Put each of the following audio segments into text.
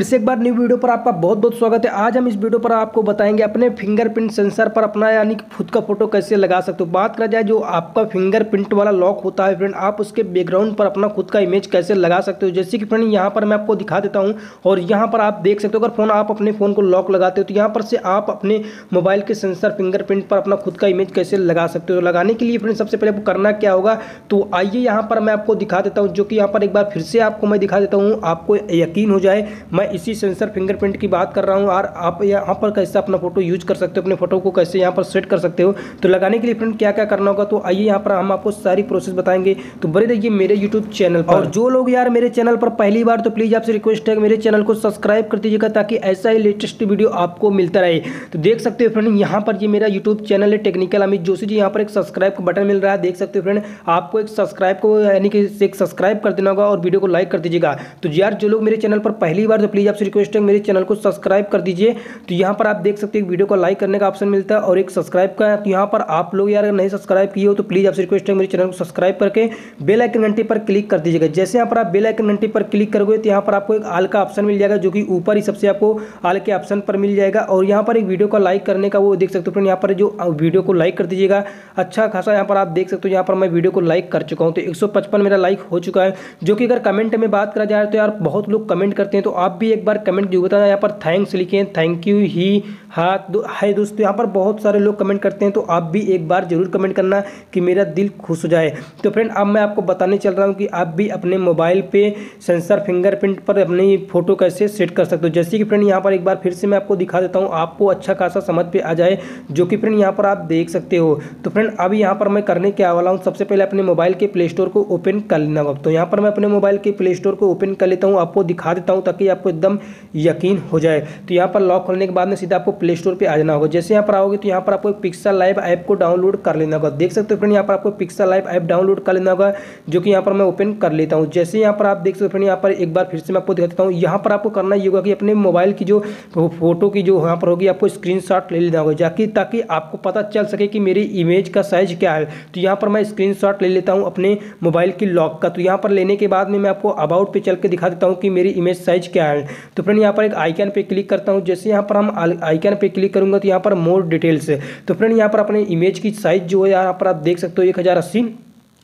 फिर से एक बार न्यू वीडियो पर आपका बहुत बहुत स्वागत है। आज हम इस वीडियो पर आपको बताएँगे अपने फिंगरप्रिंट सेंसर पर अपना यानी कि खुद का फ़ोटो कैसे लगा सकते हो। बात करा जाए जो आपका फिंगरप्रिंट वाला लॉक होता है फ्रेंड आप उसके बैकग्राउंड पर अपना खुद का इमेज कैसे लगा सकते हो। जैसे कि फ्रेंड यहाँ पर मैं आपको दिखा देता हूँ और यहाँ पर आप देख सकते हो, अगर फ़ोन आप अपने फ़ोन को लॉक लगाते हो तो यहाँ पर से आप अपने मोबाइल के सेंसर फिंगरप्रिंट पर अपना खुद का इमेज कैसे लगा सकते हो। लगाने के लिए फ्रेंड सबसे पहले आपको करना क्या होगा तो आइए यहाँ पर मैं आपको दिखा देता हूँ, जो कि यहाँ पर एक बार फिर से आपको मैं दिखा देता हूँ। आपको यकीन हो जाए, मैं इसी सेंसर फिंगरप्रिंट की बात कर रहा हूँ। और आप यहाँ पर कैसे अपना फ़ोटो यूज़ कर सकते हो? अपने फ़ोटो को कैसे यहाँ पर सेट कर सकते हो? तो लगाने के लिए फ्रेंड क्या क्या करना होगा? तो आइए यहाँ पर हम आपको सारी प्रोसेस बताएँगे। तो बड़े रहिए मेरे यूट्यूब चैनल पर। और जो लोग यार मेरे चैनल पर पहली बार तो प्लीज़ आपसे रिक्वेस्ट है मेरे चैनल को सब्सक्राइब कर दीजिएगा ताकि ऐसा ही लेटेस्ट वीडियो आपको मिलता रहे। तो देख सकते हो फ्रेंड यहाँ पर ये मेरा यूट्यूब चैनल है टेक्निकल अमित जोशी जी। यहाँ पर एक सब्सक्राइब का बटन मिल रहा है। देख सकते हो फ्रेंड आपको एक सब्सक्राइब को, यानी कि एक सब्सक्राइब कर देना होगा और वीडियो को लाइक कर दीजिएगा। तो यार जो लोग मेरे चैनल पर पहली बार तो प्लीज़ आपसे रिक्वेस्ट है मेरे चैनल को सब्सक्राइब कर दीजिए। तो यहाँ पर आप देख सकते हैं, वीडियो को लाइक करने का ऑप्शन मिलता है और एक सब्सक्राइब का तो यहाँ पर आप लोग यार नहीं सब्सक्राइब किए हो तो प्लीज़ आपसे रिक्वेस्ट है मेरे चैनल को सब्सक्राइब करके बेल आइकन घंटे पर क्लिक कर दीजिएगा। जैसे यहाँ पर आप बेल आइकन घंटे पर क्लिक करोगे तो यहाँ पर आपको एक आल का ऑप्शन मिल जाएगा, जो कि ऊपर ही सबसे आपको आल के ऑप्शन पर मिल जाएगा। और यहाँ पर एक वीडियो को लाइक करने का वो देख सकते हो फ्रेंड, यहाँ पर जो वीडियो को लाइक कर दीजिएगा। अच्छा खासा यहाँ पर आप देख सकते हो, यहाँ पर मैं वीडियो को लाइक कर चुका हूँ। तो एक सौ पचपन मेरा लाइक हो चुका है, जो कि अगर कमेंट में बात करा जाए तो यार बहुत लोग कमेंट करते हैं तो आप भी एक बार कमेंट जो बताना। यहाँ पर थैंक्स लिखें थैंक यू ही हाँ दो हाय दोस्तों, यहाँ पर बहुत सारे लोग कमेंट करते हैं तो आप भी एक बार ज़रूर कमेंट करना कि मेरा दिल खुश हो जाए। तो फ्रेंड अब मैं आपको बताने चल रहा हूँ कि आप भी अपने मोबाइल पे सेंसर फिंगरप्रिंट पर अपनी फ़ोटो कैसे सेट कर सकते हो। जैसे कि फ्रेंड यहाँ पर एक बार फिर से मैं आपको दिखा देता हूँ, आपको अच्छा खासा समझ पे आ जाए, जो कि फ्रेंड यहाँ पर आप देख सकते हो। तो फ्रेंड अब यहाँ पर मैं करने के वाला हूँ, सबसे पहले अपने मोबाइल के प्ले स्टोर को ओपन कर लेना। तो यहाँ पर मैं अपने मोबाइल के प्ले स्टोर को ओपन कर लेता हूँ, आपको दिखा देता हूँ, ताकि आपको एकदम यकीन हो जाए तो यहाँ पर लॉक खोलने के बाद में सीधा आपको प्ले स्टोर पर आ जाना होगा जैसे यहाँ पर आओगे तो यहाँ पर आपको पिक्सल लाइव ऐप को डाउनलोड कर लेना होगा देख सकते हो फ्रेंड यहाँ पर आपको पिक्सल लाइव ऐप डाउनलोड कर लेना होगा जो कि यहाँ पर मैं ओपन कर लेता हूँ जैसे यहाँ पर आप देख सकते हो फ्रेंड यहाँ पर एक बार फिर से मैं आपको दिखा देता हूँ यहाँ पर आपको करना ये होगा कि अपने मोबाइल की जो फ़ोटो की जो यहाँ पर होगी आपको स्क्रीन ले लेना होगा जाकि ताकि आपको पता चल सके कि मेरी इमेज का साइज़ क्या है तो यहाँ पर मैं स्क्रीन ले लेता हूँ अपने मोबाइल की लॉक का तो यहाँ पर लेने के बाद में मैं आपको अबाउट पे चल के दिखा देता हूँ कि मेरी इमेज साइज़ क्या है तो फ्रेंड यहाँ पर एक आइकन पे क्लिक करता हूँ। जैसे यहाँ पर हम आइकन पे क्लिक करूँगा तो यहाँ पर मोर डिटेल्स है। तो फ्रेंड यहाँ पर अपने इमेज की साइज़ जो है, यहाँ पर आप देख सकते हो, एक हज़ार अस्सी।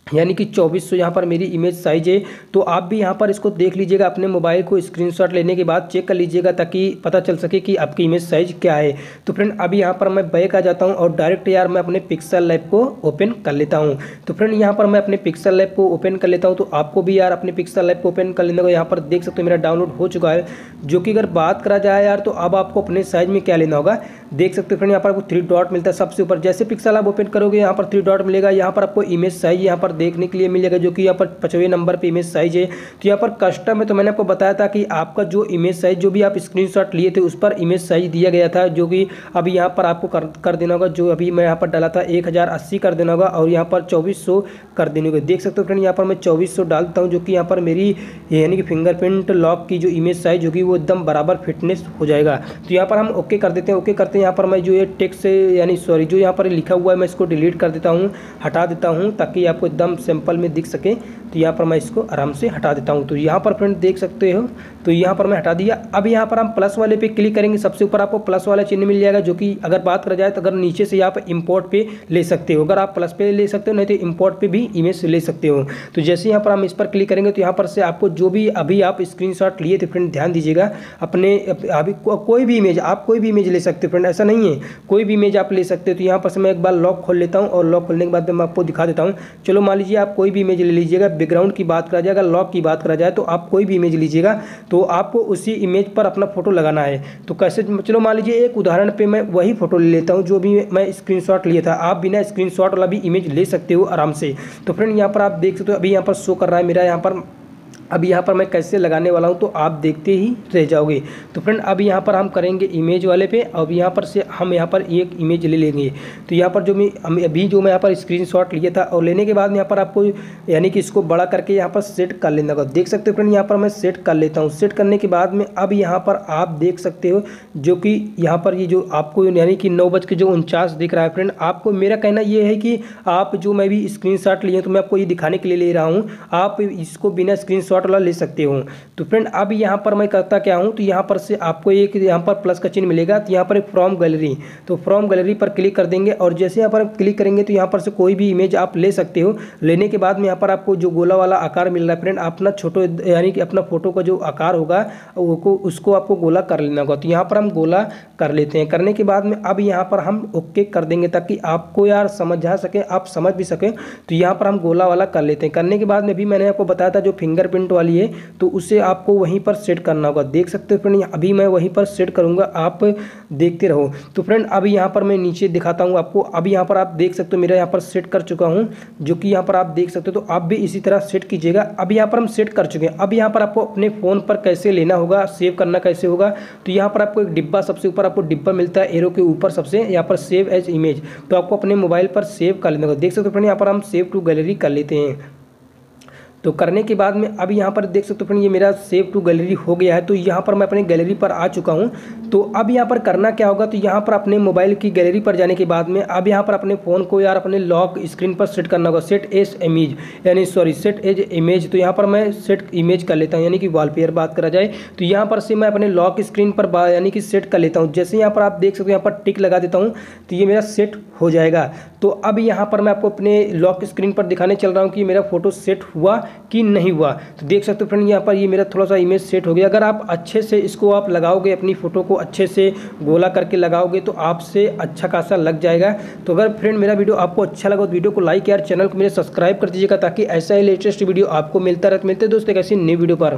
यानी कि चौबीस सौ यहाँ पर मेरी इमेज साइज़ है। तो आप भी यहाँ पर इसको देख लीजिएगा, अपने मोबाइल को स्क्रीनशॉट लेने के बाद चेक कर लीजिएगा ताकि पता चल सके कि आपकी इमेज साइज़ क्या है। तो फ्रेंड अभी यहाँ पर मैं बैक आ जाता हूँ और डायरेक्ट यार मैं अपने पिक्सल लैब को ओपन कर लेता हूँ। तो फ्रेंड यहाँ पर मैं अपने पिक्सल लैब को ओपन कर लेता हूँ। तो आपको भी यार अपने पिक्सल लैब को ओपन कर लेने को यहाँ पर देख सकते हो, मेरा डाउनलोड हो चुका है। जो कि अगर बात करा जाए यार तो अब आपको अपने साइज़ में क्या लेना होगा? देख सकते हो फ्रेंड यहाँ पर आपको थ्री डॉट मिलता है सबसे ऊपर जैसे पिक्सल आप ओपन करोगे यहाँ पर थ्री डॉट मिलेगा यहाँ पर आपको इमेज साइज़ यहाँ पर देखने के लिए मिलेगा जो कि यहाँ पर पचवें नंबर पे इमेज साइज़ है तो यहाँ पर कस्टम है तो मैंने आपको बताया था कि आपका जो इमेज साइज़ जो भी आप स्क्रीनशॉट लिए थे उस पर इमेज साइज़ दिया गया था जो कि अभी यहाँ पर आपको कर कर देना होगा जो अभी मैं यहाँ पर डाला था एक हज़ार अस्सी कर देना होगा और यहाँ पर चौबीस कर देने होगा देख सकते हो फ्रेंड यहाँ पर मैं चौबीस डालता हूँ जो कि यहाँ पर मेरी यानी कि फिंगरप्रिंट लॉक की जो इमेज साइज़ होगी वो एकदम बराबर फिटनेस हो जाएगा तो यहाँ पर हम ओके कर देते हैं ओके करते हैं यहाँ पर मैं जो ये टेक्स यानी सॉरी जो यहाँ पर लिखा हुआ है, मैं इसको डिलीट कर देता हूँ, हटा देता हूँ, ताकि आपको एकदम सिंपल में दिख सके। तो यहाँ पर मैं इसको आराम से हटा देता हूँ। तो यहाँ पर फ्रेंड देख सकते हो तो यहाँ पर मैं हटा दिया। अब यहाँ पर हम प्लस वाले पे क्लिक करेंगे, सबसे ऊपर आपको प्लस वाला चिन्ह मिल जाएगा, जो कि अगर बात करा जाए तो अगर नीचे से पर इम्पोर्ट पे ले सकते हो। अगर आप प्लस पे ले सकते हो, नहीं तो इम्पोर्ट पे भी इमेज ले सकते हो। तो जैसे यहाँ पर हम इस पर क्लिक करेंगे तो यहाँ पर से आपको जो भी अभी आप स्क्रीन लिए थे फ्रेंड ध्यान दीजिएगा। अपने अभी कोई भी इमेज आप कोई भी इमेज ले सकते हो फ्रेंड ऐसा नहीं है। कोई भी इमेज आप ले सकते हो तो यहाँ पर से मैं एक बार लॉक खोल लेता हूँ और लॉक खोलने के बाद मैं आपको दिखा देता हूँ। चलो मान लीजिए आप कोई भी इमेज ले लीजिएगा बैकग्राउंड की बात करा जाए, अगर लॉक की बात करा जाए तो आप कोई भी इमेज लीजिएगा तो आपको उसी इमेज पर अपना फ़ोटो लगाना है। तो कैसे, चलो मान लीजिए एक उदाहरण पर मैं वही फ़ोटो ले लेता हूँ, जो भी मैं स्क्रीनशॉट लिया था। आप बिना स्क्रीनशॉट वाला भी इमेज ले सकते हो आराम से। तो फ्रेंड यहाँ पर आप देख सकते हो, अभी यहाँ पर शो कर रहा है मेरा, यहाँ पर अब यहाँ पर मैं कैसे लगाने वाला हूँ तो आप देखते ही रह जाओगे तो फ्रेंड अब यहाँ पर हम करेंगे इमेज वाले पे अब यहाँ पर से हम यहाँ पर एक इमेज ले लेंगे तो यहाँ पर जो मैं अभी जो मैं यहाँ पर स्क्रीनशॉट लिया था और लेने के बाद यहाँ पर आपको यानी कि इसको बड़ा करके यहाँ पर सेट कर लेना होगा देख सकते हो फ्रेंड यहाँ पर मैं सेट कर लेता हूँ सेट करने के बाद में अब यहाँ पर आप देख सकते हो जो कि यहाँ पर ये जो आपको यानी कि नौ बज के जो उनचास दिख रहा है फ्रेंड आपको मेरा कहना ये है कि आप जो मैं भी स्क्रीन लिए तो मैं आपको ये दिखाने के लिए ले रहा हूँ आप इसको बिना स्क्रीन शॉर्ट वाला ले सकते हो तो फ्रेंड अब यहाँ पर मैं करता क्या हूँ तो यहाँ पर से आपको एक यहाँ पर प्लस का चिन्ह मिलेगा तो यहाँ पर फ्रॉम गैलरी तो फ्रॉम गैलरी पर क्लिक कर देंगे और जैसे यहाँ पर क्लिक करेंगे तो यहाँ पर से कोई भी इमेज आप ले सकते हो लेने के बाद में यहाँ पर आपको जो गोला वाला आकार मिल रहा है फ्रेंड अपना छोटो यानी कि अपना फ़ोटो का जो आकार होगा वो उसको आपको गोला कर लेना होगा तो यहाँ पर हम गोला कर लेते हैं करने के बाद में अब यहाँ पर हम ओके कर देंगे ताकि आपको यार समझ सके आप समझ भी सकें तो यहाँ पर हम गोला वाला कर लेते हैं करने के बाद में भी मैंने आपको बताया था जो फिंगरप्रिंट वाली है तो उसे आपको वहीं पर सेट करना होगा। देख सकते हो फ्रेंड अभी मैं वहीं पर सेट करूँगा, आप देखते रहो। तो फ्रेंड अभी यहाँ पर मैं नीचे दिखाता हूँ आपको। अभी यहाँ पर आप देख सकते हो, मेरा यहाँ पर सेट कर चुका हूँ, जो कि यहाँ पर आप देख सकते हो। तो आप भी इसी तरह सेट कीजिएगा। अब यहाँ पर हम सेट कर चुके हैं। अब यहाँ पर आपको अपने फ़ोन पर कैसे लेना होगा सेव करना कैसे होगा तो यहाँ पर आपको एक डिब्बा सबसे ऊपर आपको डिब्बा मिलता है एरो के ऊपर सबसे, यहाँ पर सेव एज इमेज तो आपको अपने मोबाइल पर सेव कर लेना होगा। देख सकते हो फ्रेंड यहाँ पर हम सेव टू गैलरी कर लेते हैं। तो करने के बाद में अब यहाँ पर देख सकते हो फ्रेंड ये मेरा सेव टू गैलरी हो गया है तो यहाँ पर मैं अपने गैलरी पर आ चुका हूँ तो अब यहाँ पर करना क्या होगा तो यहाँ पर अपने मोबाइल की गैलरी पर जाने के बाद में अब यहाँ पर अपने फ़ोन को यार अपने लॉक स्क्रीन पर सेट करना होगा सेट एज इमेज यानी सॉरी सेट एज इमेज तो यहाँ पर मैं सेट इमेज कर लेता हूँ यानी कि वॉलपेयर बात करा जाए तो यहाँ पर से मैं अपने लॉक स्क्रीन पर यानी कि सेट कर लेता हूँ जैसे यहाँ पर आप देख सकते हो यहाँ पर टिक लगा देता हूँ तो ये मेरा सेट हो जाएगा तो अब यहाँ पर मैं आपको अपने लॉक स्क्रीन पर दिखाने चल रहा हूँ कि मेरा फ़ोटो सेट हुआ कि नहीं हुआ। तो देख सकते हो फ्रेंड यहाँ पर ये मेरा थोड़ा सा इमेज सेट हो गया। अगर आप अच्छे से इसको आप लगाओगे, अपनी फ़ोटो को अच्छे से गोला करके लगाओगे तो आपसे अच्छा खासा लग जाएगा। तो अगर फ्रेंड मेरा वीडियो आपको अच्छा लगा तो वीडियो को लाइक यार, चैनल को मेरे सब्सक्राइब कर दीजिएगा, ताकि ऐसा ही लेटेस्ट वीडियो आपको मिलता रहे। मिलते दोस्तों एक ऐसी नई वीडियो पर।